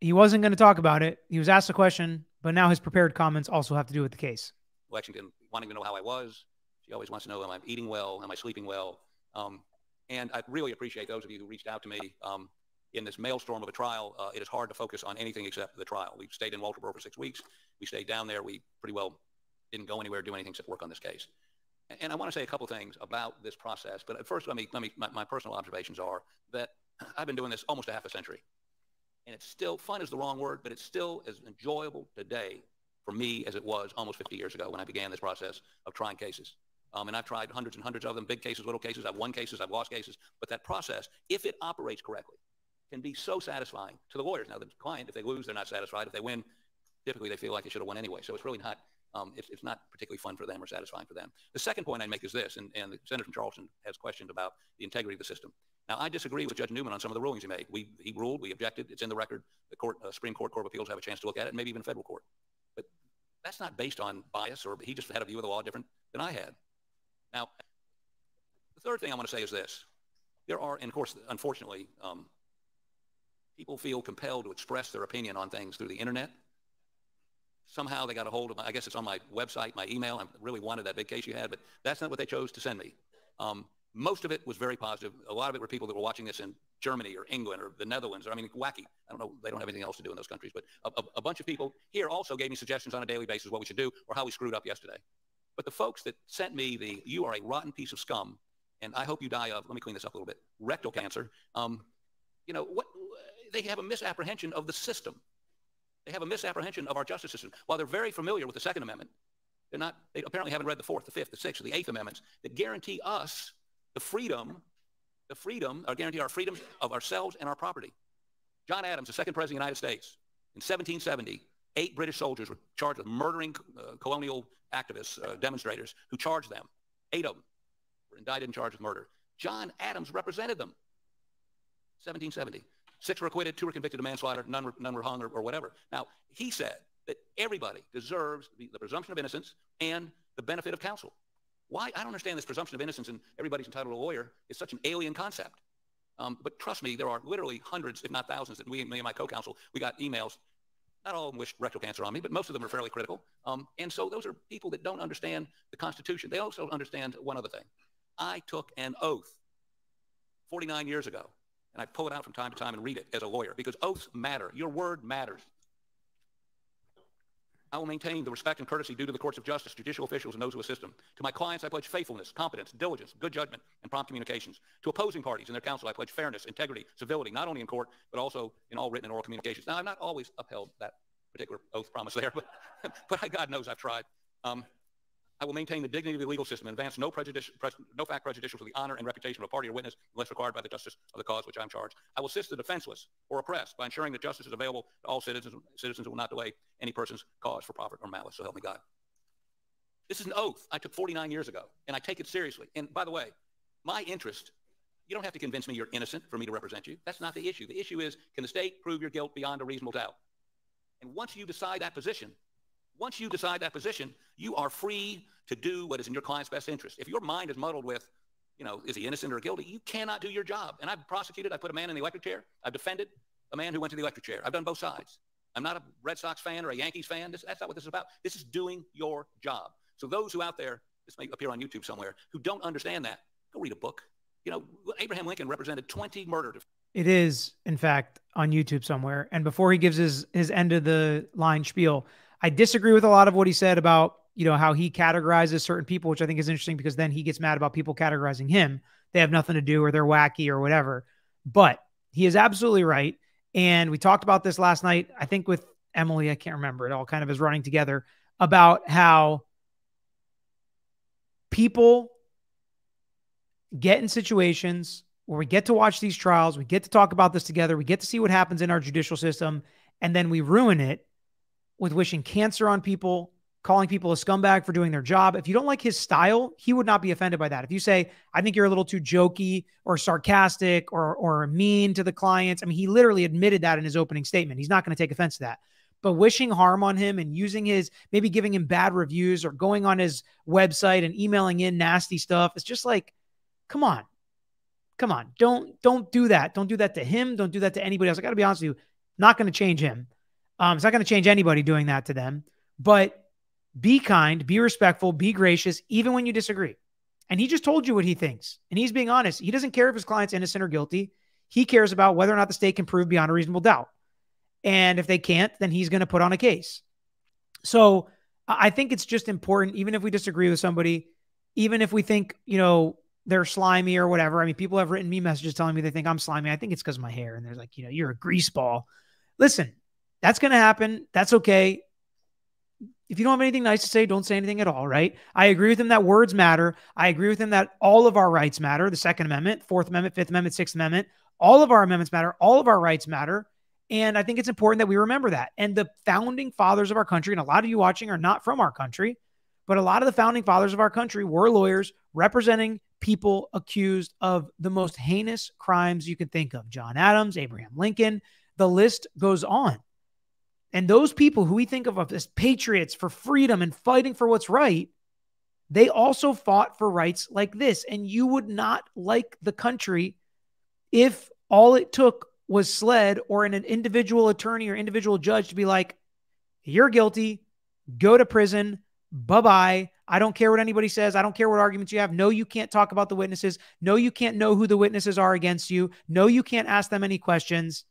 he wasn't going to talk about it. He was asked a question, but now his prepared comments also have to do with the case. Lexington wanting to know how I was. She always wants to know, am I eating well? Am I sleeping well? Um, and I really appreciate those of you who reached out to me. Um, in this maelstrom of a trial, uh, it is hard to focus on anything except the trial. We stayed in Walterboro for six weeks. We stayed down there. We pretty well didn't go anywhere, do anything except work on this case. And I want to say a couple things about this process. But at first, let me, let me, my, my personal observations are that I've been doing this almost a half a century. And it's still, fun is the wrong word, but it's still as enjoyable today for me as it was almost 50 years ago when I began this process of trying cases. Um, and I've tried hundreds and hundreds of them, big cases, little cases. I've won cases, I've lost cases. But that process, if it operates correctly, can be so satisfying to the lawyers. Now, the client, if they lose, they're not satisfied. If they win, typically they feel like they should have won anyway. So it's really not, um, it's, it's not particularly fun for them or satisfying for them. The second point I make is this, and, and the senator from Charleston has questions about the integrity of the system. Now, I disagree with Judge Newman on some of the rulings he made. We, he ruled, we objected, it's in the record. The court, uh, Supreme Court, Court of Appeals have a chance to look at it, maybe even federal court. But that's not based on bias, or he just had a view of the law different than I had. Now, the third thing I want to say is this. There are, and of course, unfortunately, um, people feel compelled to express their opinion on things through the internet. Somehow they got a hold of my, I guess it's on my website, my email. I really wanted that big case you had, but that's not what they chose to send me. Um, most of it was very positive. A lot of it were people that were watching this in Germany or England or the Netherlands, or I mean, wacky. I don't know. They don't have anything else to do in those countries, but a, a, a bunch of people here also gave me suggestions on a daily basis what we should do or how we screwed up yesterday. But the folks that sent me the, you are a rotten piece of scum, and I hope you die of, let me clean this up a little bit, rectal cancer, um, you know, what, they have a misapprehension of the system. They have a misapprehension of our justice system. While they're very familiar with the Second Amendment, they're not, they apparently haven't read the Fourth, the Fifth, the Sixth, the Eighth Amendments that guarantee us the freedom, the freedom, or guarantee our freedoms of ourselves and our property. John Adams, the second president of the United States, in 1770, eight British soldiers were charged with murdering uh, colonial activists, uh, demonstrators, who charged them. Eight of them were indicted and charged with murder. John Adams represented them. 1770. Six were acquitted, two were convicted of manslaughter, none were, none were hung or, or whatever. Now, he said that everybody deserves the, the presumption of innocence and the benefit of counsel. Why? I don't understand this presumption of innocence and everybody's entitled to a lawyer. is such an alien concept. Um, but trust me, there are literally hundreds, if not thousands, that we, me and my co-counsel, we got emails. Not all of them wished rectal cancer on me, but most of them are fairly critical. Um, and so those are people that don't understand the Constitution. They also understand one other thing. I took an oath 49 years ago, and I pull it out from time to time and read it as a lawyer because oaths matter. Your word matters. I will maintain the respect and courtesy due to the courts of justice, judicial officials, and those who assist them. To my clients, I pledge faithfulness, competence, diligence, good judgment, and prompt communications. To opposing parties and their counsel, I pledge fairness, integrity, civility, not only in court, but also in all written and oral communications. Now, I've not always upheld that particular oath promise there, but, but God knows I've tried. Um, I will maintain the dignity of the legal system and advance no, pres- no fact prejudicial to the honor and reputation of a party or witness unless required by the justice of the cause which I'm charged. I will assist the defenseless or oppressed by ensuring that justice is available to all citizens, citizens will not delay any person's cause for profit or malice. So help me God. This is an oath I took 49 years ago, and I take it seriously. And by the way, my interest, you don't have to convince me you're innocent for me to represent you. That's not the issue. The issue is, can the state prove your guilt beyond a reasonable doubt? And once you decide that position, once you decide that position, you are free to do what is in your client's best interest. If your mind is muddled with, you know, is he innocent or guilty, you cannot do your job. And I've prosecuted, I put a man in the electric chair, I've defended a man who went to the electric chair. I've done both sides. I'm not a Red Sox fan or a Yankees fan. This, that's not what this is about. This is doing your job. So those who out there, this may appear on YouTube somewhere, who don't understand that, go read a book. You know, Abraham Lincoln represented 20 murder It is, in fact, on YouTube somewhere. And before he gives his his end of the line spiel, I disagree with a lot of what he said about you know how he categorizes certain people, which I think is interesting because then he gets mad about people categorizing him. They have nothing to do or they're wacky or whatever. But he is absolutely right. And we talked about this last night. I think with Emily, I can't remember. It all kind of is running together about how people get in situations where we get to watch these trials, we get to talk about this together, we get to see what happens in our judicial system, and then we ruin it with wishing cancer on people, calling people a scumbag for doing their job. If you don't like his style, he would not be offended by that. If you say, I think you're a little too jokey or sarcastic or or mean to the clients, I mean, he literally admitted that in his opening statement. He's not going to take offense to that. But wishing harm on him and using his maybe giving him bad reviews or going on his website and emailing in nasty stuff, it's just like, come on. Come on. Don't don't do that. Don't do that to him. Don't do that to anybody else. I got to be honest with you, not going to change him. Um, it's not going to change anybody doing that to them. But be kind, be respectful, be gracious, even when you disagree. And he just told you what he thinks. And he's being honest. He doesn't care if his client's innocent or guilty. He cares about whether or not the state can prove beyond a reasonable doubt. And if they can't, then he's going to put on a case. So I think it's just important, even if we disagree with somebody, even if we think, you know, they're slimy or whatever. I mean, people have written me messages telling me they think I'm slimy. I think it's because of my hair. And they're like, you know, you're a grease ball. Listen, that's going to happen. That's okay if you don't have anything nice to say, don't say anything at all, right? I agree with him that words matter. I agree with him that all of our rights matter the Second Amendment, Fourth Amendment, Fifth Amendment, Sixth Amendment. All of our amendments matter. All of our rights matter. And I think it's important that we remember that. And the founding fathers of our country, and a lot of you watching are not from our country, but a lot of the founding fathers of our country were lawyers representing people accused of the most heinous crimes you can think of John Adams, Abraham Lincoln. The list goes on. And those people who we think of as patriots for freedom and fighting for what's right, they also fought for rights like this. And you would not like the country if all it took was SLED or an individual attorney or individual judge to be like, you're guilty, go to prison, bye bye. I don't care what anybody says. I don't care what arguments you have. No, you can't talk about the witnesses. No, you can't know who the witnesses are against you. No, you can't ask them any questions.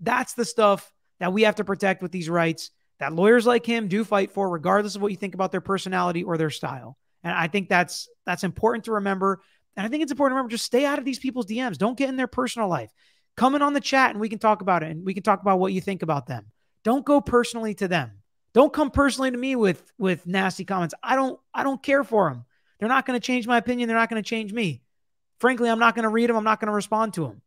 That's the stuff that we have to protect with these rights that lawyers like him do fight for, regardless of what you think about their personality or their style. And I think that's that's important to remember. And I think it's important to remember just stay out of these people's DMs. Don't get in their personal life. Come in on the chat and we can talk about it and we can talk about what you think about them. Don't go personally to them. Don't come personally to me with with nasty comments. I don't I don't care for them. They're not going to change my opinion. They're not going to change me. Frankly, I'm not going to read them. I'm not going to respond to them.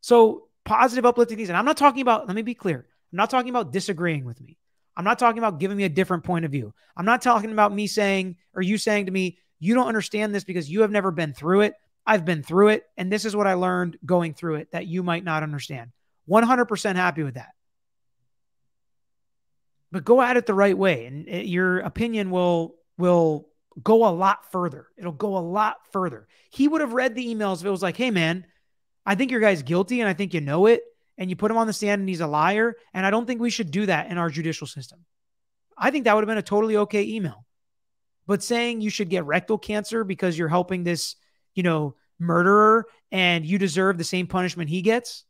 So positive, uplifting things. And I'm not talking about, let me be clear, I'm not talking about disagreeing with me. I'm not talking about giving me a different point of view. I'm not talking about me saying, or you saying to me, you don't understand this because you have never been through it. I've been through it. And this is what I learned going through it that you might not understand. 100% happy with that. But go at it the right way, and it, your opinion will will go a lot further. It'll go a lot further. He would have read the emails if it was like, hey, man, I think your guy's guilty and I think you know it. And you put him on the stand and he's a liar. And I don't think we should do that in our judicial system. I think that would have been a totally okay email. But saying you should get rectal cancer because you're helping this, you know, murderer and you deserve the same punishment he gets,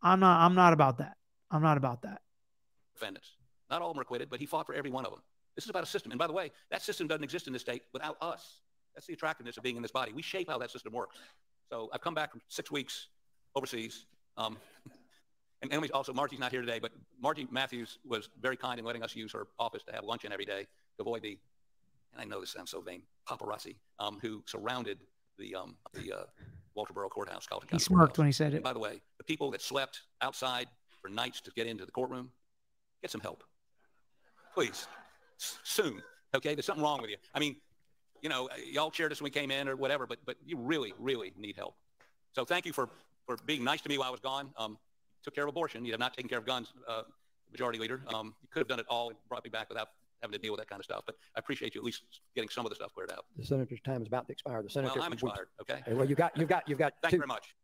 I'm not I'm not about that. I'm not about that. Defendants. Not all of them are acquitted, but he fought for every one of them. This is about a system. And by the way, that system doesn't exist in this state without us. That's the attractiveness of being in this body. We shape how that system works. So I've come back from six weeks overseas. Um, and, and also, Margie's not here today, but Margie Matthews was very kind in letting us use her office to have luncheon every day to avoid the, and I know this sounds so vain, paparazzi, um, who surrounded the, um, the uh, Walterboro Courthouse, He smirked when he said it. And by the way, the people that slept outside for nights to get into the courtroom, get some help. Please, soon. Okay, there's something wrong with you. I mean, you know, y'all cheered us when we came in or whatever, but but you really, really need help. So thank you for for being nice to me while I was gone. Um, took care of abortion. You have not taken care of guns, uh, majority leader. Um, you could have done it all and brought me back without having to deal with that kind of stuff. But I appreciate you at least getting some of the stuff cleared out. The senator's time is about to expire. The senator. Well, I'm expired. Okay. Hey, well, you got, you've got, you've got. Thank two, you very much.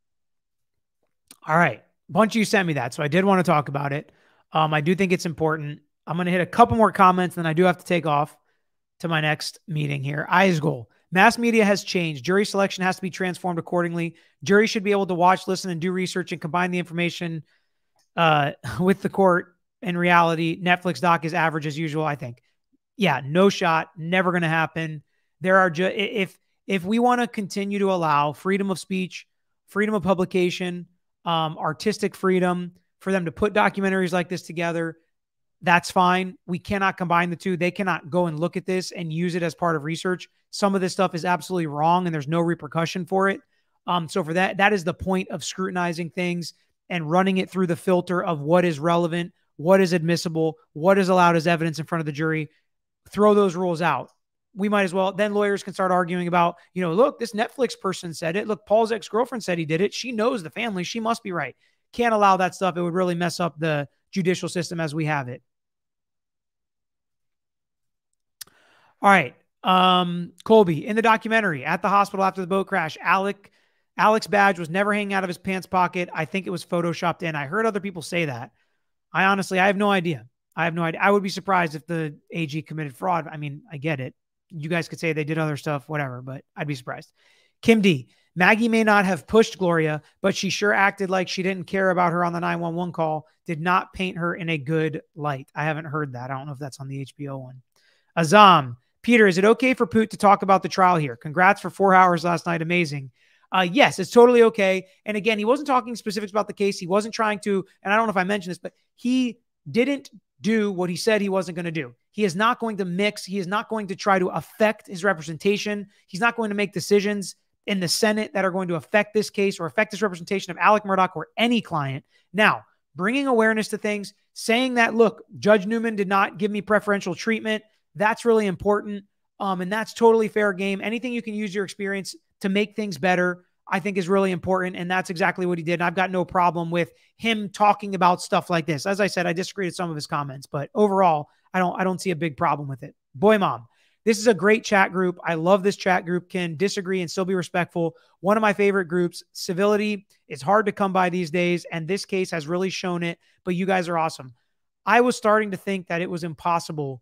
All right. Bunch of you sent me that. So I did want to talk about it. Um, I do think it's important. I'm going to hit a couple more comments, and then I do have to take off to my next meeting here. Eyes goal. Mass media has changed. Jury selection has to be transformed accordingly. Jury should be able to watch, listen, and do research and combine the information uh, with the court. In reality, Netflix doc is average as usual. I think. Yeah, no shot. Never going to happen. There are just if if we want to continue to allow freedom of speech, freedom of publication, um, artistic freedom for them to put documentaries like this together, that's fine. We cannot combine the two. They cannot go and look at this and use it as part of research. Some of this stuff is absolutely wrong and there's no repercussion for it. Um, so for that, that is the point of scrutinizing things and running it through the filter of what is relevant, what is admissible, what is allowed as evidence in front of the jury. Throw those rules out. We might as well, then lawyers can start arguing about, you know, look, this Netflix person said it. Look, Paul's ex girlfriend said he did it. She knows the family. She must be right. Can't allow that stuff. It would really mess up the judicial system as we have it. All right. Um, Colby in the documentary at the hospital after the boat crash, Alec Alex Badge was never hanging out of his pants pocket. I think it was photoshopped in. I heard other people say that. I honestly, I have no idea. I have no idea. I would be surprised if the AG committed fraud. I mean, I get it. You guys could say they did other stuff, whatever, but I'd be surprised. Kim D. Maggie may not have pushed Gloria, but she sure acted like she didn't care about her on the 911 call, did not paint her in a good light. I haven't heard that. I don't know if that's on the HBO one. Azam, Peter, is it okay for Poot to talk about the trial here? Congrats for four hours last night. Amazing. Uh, yes, it's totally okay. And again, he wasn't talking specifics about the case. He wasn't trying to, and I don't know if I mentioned this, but he didn't do what he said he wasn't going to do. He is not going to mix. He is not going to try to affect his representation. He's not going to make decisions in the Senate that are going to affect this case or affect his representation of Alex Murdaugh or any client. Now, bringing awareness to things, saying that, look, Judge Newman did not give me preferential treatment. That's really important. Um, and that's totally fair game. Anything you can use your experience to make things better, I think is really important. And that's exactly what he did. And I've got no problem with him talking about stuff like this. As I said, I disagree with some of his comments, but overall, I don't I don't see a big problem with it. Boy mom. This is a great chat group. I love this chat group. Can disagree and still be respectful. One of my favorite groups. Civility is hard to come by these days, and this case has really shown it. But you guys are awesome. I was starting to think that it was impossible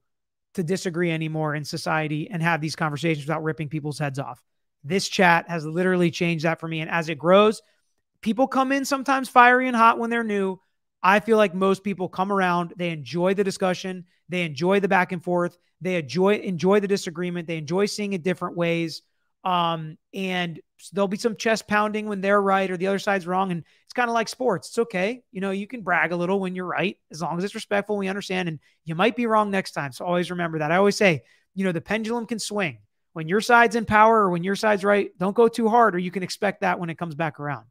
to disagree anymore in society and have these conversations without ripping people's heads off. This chat has literally changed that for me. And as it grows, people come in sometimes fiery and hot when they're new. I feel like most people come around, they enjoy the discussion, they enjoy the back and forth, they enjoy enjoy the disagreement, they enjoy seeing it different ways. Um, and there'll be some chest pounding when they're right or the other side's wrong. And it's kind of like sports. It's okay. You know, you can brag a little when you're right, as long as it's respectful, we understand. And you might be wrong next time. So always remember that. I always say, you know, the pendulum can swing when your side's in power or when your side's right, don't go too hard, or you can expect that when it comes back around.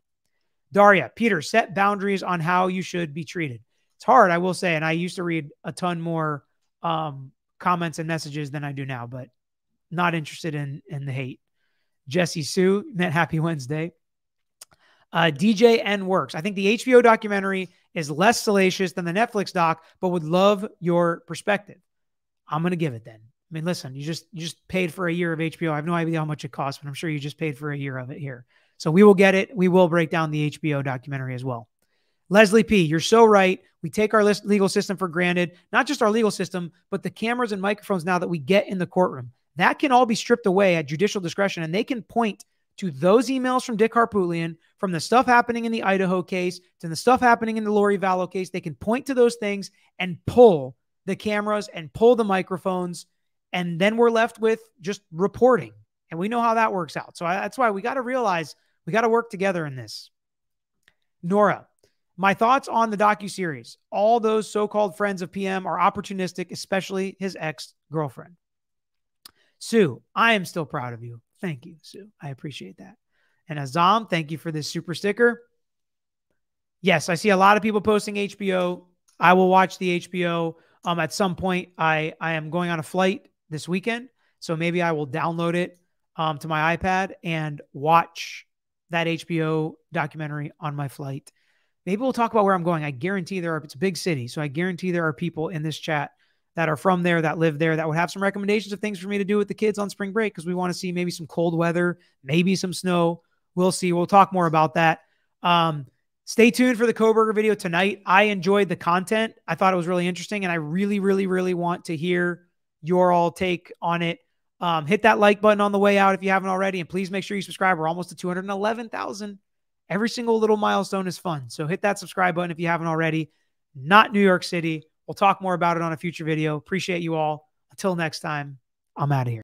Daria, Peter, set boundaries on how you should be treated. It's hard, I will say, and I used to read a ton more um, comments and messages than I do now, but not interested in in the hate. Jesse Sue, net happy Wednesday. Uh, DJ N works. I think the HBO documentary is less salacious than the Netflix doc, but would love your perspective. I'm going to give it then. I mean, listen, you just you just paid for a year of HBO. I have no idea how much it costs, but I'm sure you just paid for a year of it here. So we will get it. We will break down the HBO documentary as well. Leslie P, you're so right. We take our legal system for granted, not just our legal system, but the cameras and microphones now that we get in the courtroom. That can all be stripped away at judicial discretion, and they can point to those emails from Dick Harpootlian, from the stuff happening in the Idaho case, to the stuff happening in the Lori Vallow case. They can point to those things and pull the cameras and pull the microphones and then we're left with just reporting. And we know how that works out. So I, that's why we got to realize we got to work together in this. Nora, my thoughts on the docu series. All those so-called friends of PM are opportunistic, especially his ex-girlfriend. Sue, I am still proud of you. Thank you, Sue. I appreciate that. And Azam, thank you for this super sticker. Yes, I see a lot of people posting HBO. I will watch the HBO. Um, at some point, I I am going on a flight this weekend. So maybe I will download it um, to my iPad and watch that HBO documentary on my flight. Maybe we'll talk about where I'm going. I guarantee there are, it's a big city. So I guarantee there are people in this chat that are from there, that live there, that would have some recommendations of things for me to do with the kids on spring break because we want to see maybe some cold weather, maybe some snow. We'll see. We'll talk more about that. Um, stay tuned for the Kohberger video tonight. I enjoyed the content. I thought it was really interesting. And I really, really, really want to hear your all take on it. Um, hit that like button on the way out if you haven't already, and please make sure you subscribe. We're almost to 211,000. Every single little milestone is fun. So hit that subscribe button if you haven't already. Not New York City. We'll talk more about it on a future video. Appreciate you all. Until next time, I'm out of here.